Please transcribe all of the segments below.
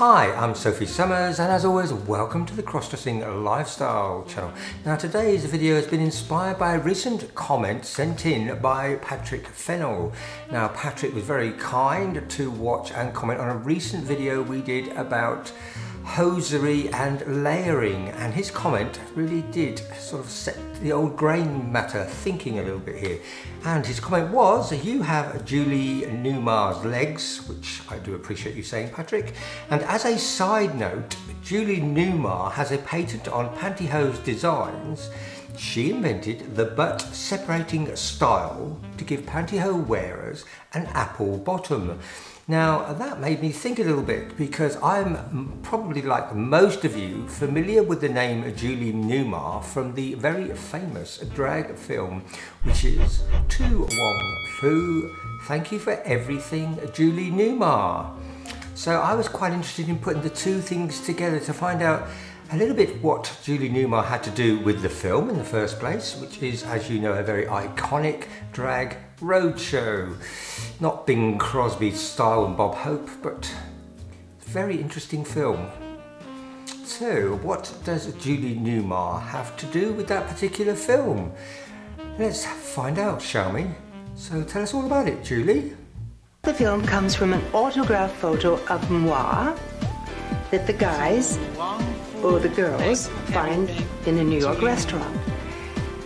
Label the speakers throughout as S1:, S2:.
S1: Hi, I'm Sophie Summers and as always welcome to the Cross-Dressing Lifestyle channel. Now today's video has been inspired by a recent comment sent in by Patrick Fennell. Now Patrick was very kind to watch and comment on a recent video we did about hosiery and layering. And his comment really did sort of set the old grain matter thinking a little bit here. And his comment was you have Julie Newmar's legs which I do appreciate you saying Patrick. And as a side note Julie Newmar has a patent on pantyhose designs. She invented the butt separating style to give pantyhose wearers an apple bottom now that made me think a little bit because I'm probably like most of you familiar with the name Julie Newmar from the very famous drag film which is To Wong Foo. Thank you for everything Julie Newmar. So I was quite interested in putting the two things together to find out a little bit what Julie Newmar had to do with the film in the first place, which is, as you know, a very iconic drag roadshow. Not Bing Crosby style and Bob Hope, but very interesting film. So, what does Julie Newmar have to do with that particular film? Let's find out, shall we? So tell us all about it, Julie.
S2: The film comes from an autograph photo of moi that the guys or the girls find in a New York restaurant.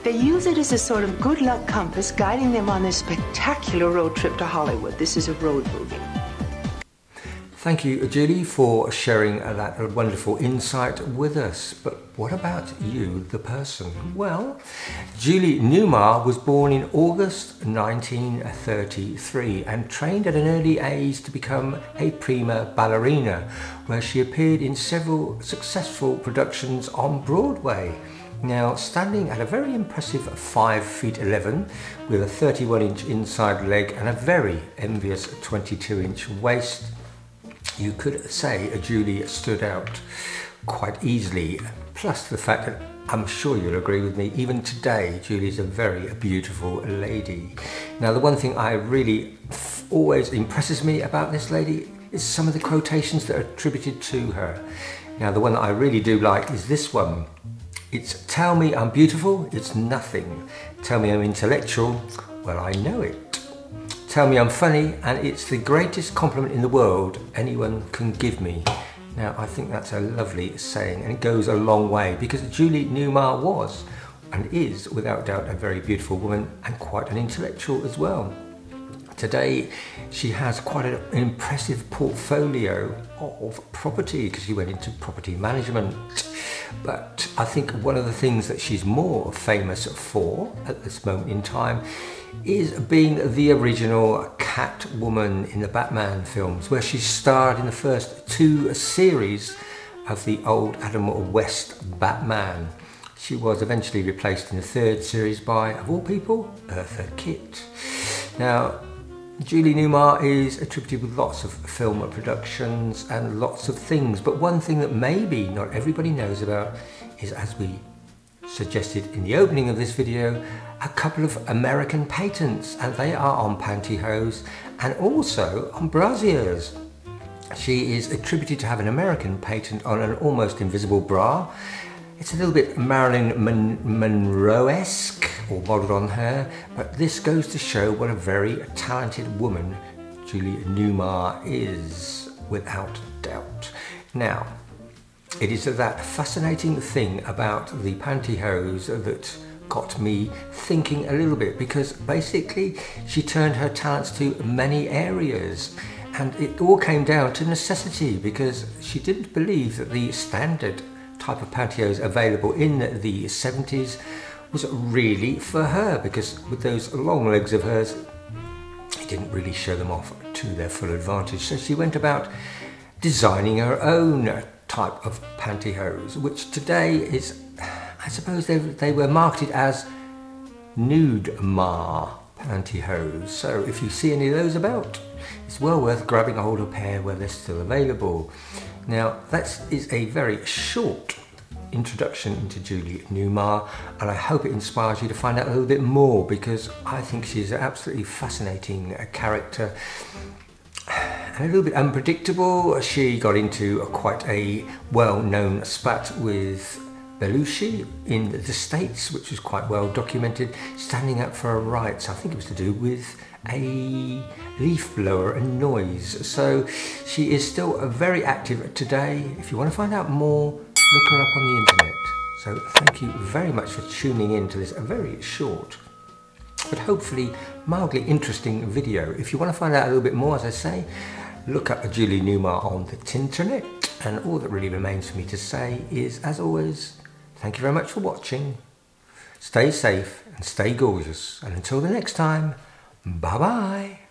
S2: They use it as a sort of good luck compass guiding them on this spectacular road trip to Hollywood. This is a road movie.
S1: Thank you, Julie, for sharing that wonderful insight with us. But what about you, the person? Well, Julie Newmar was born in August 1933 and trained at an early age to become a prima ballerina, where she appeared in several successful productions on Broadway. Now, standing at a very impressive 5 feet 11 with a 31 inch inside leg and a very envious 22 inch waist, you could say a Julie stood out quite easily. Plus the fact that I'm sure you'll agree with me, even today, Julie's a very beautiful lady. Now, the one thing I really always impresses me about this lady is some of the quotations that are attributed to her. Now, the one that I really do like is this one. It's tell me I'm beautiful, it's nothing. Tell me I'm intellectual, well, I know it tell me I'm funny and it's the greatest compliment in the world anyone can give me. Now I think that's a lovely saying and it goes a long way because Julie Newmar was and is without doubt a very beautiful woman and quite an intellectual as well. Today she has quite an impressive portfolio of property because she went into property management. But I think one of the things that she's more famous for at this moment in time is being the original Catwoman in the Batman films, where she starred in the first two series of the old Adam West Batman. She was eventually replaced in the third series by, of all people, Eartha Kitt. Now, Julie Newmar is attributed with lots of film productions and lots of things, but one thing that maybe not everybody knows about is, as we suggested in the opening of this video, a couple of American patents, and they are on pantyhose and also on brassieres. She is attributed to have an American patent on an almost invisible bra. It's a little bit Marilyn Mon Monroe-esque or modelled on her, but this goes to show what a very talented woman Julie Newmar is, without doubt. Now, it is that fascinating thing about the pantyhose that got me thinking a little bit because basically she turned her talents to many areas and it all came down to necessity because she didn't believe that the standard type of pantyhose available in the 70s was really for her because with those long legs of hers it didn't really show them off to their full advantage so she went about designing her own type of pantyhose, which today is, I suppose they, they were marketed as Nudemar pantyhose. So if you see any of those about, it's well worth grabbing a hold of a pair where they're still available. Now that is a very short introduction into Julie Newmar and I hope it inspires you to find out a little bit more because I think she's an absolutely fascinating uh, character and a little bit unpredictable. She got into a, quite a well-known spat with Belushi in the States, which was quite well documented, standing up for her rights. I think it was to do with a leaf blower and noise. So she is still very active today. If you want to find out more, look her up on the internet. So thank you very much for tuning in to this a very short but hopefully mildly interesting video. If you want to find out a little bit more, as I say, look up Julie Newmar on the Tinternet. And all that really remains for me to say is, as always, thank you very much for watching. Stay safe and stay gorgeous. And until the next time, bye-bye.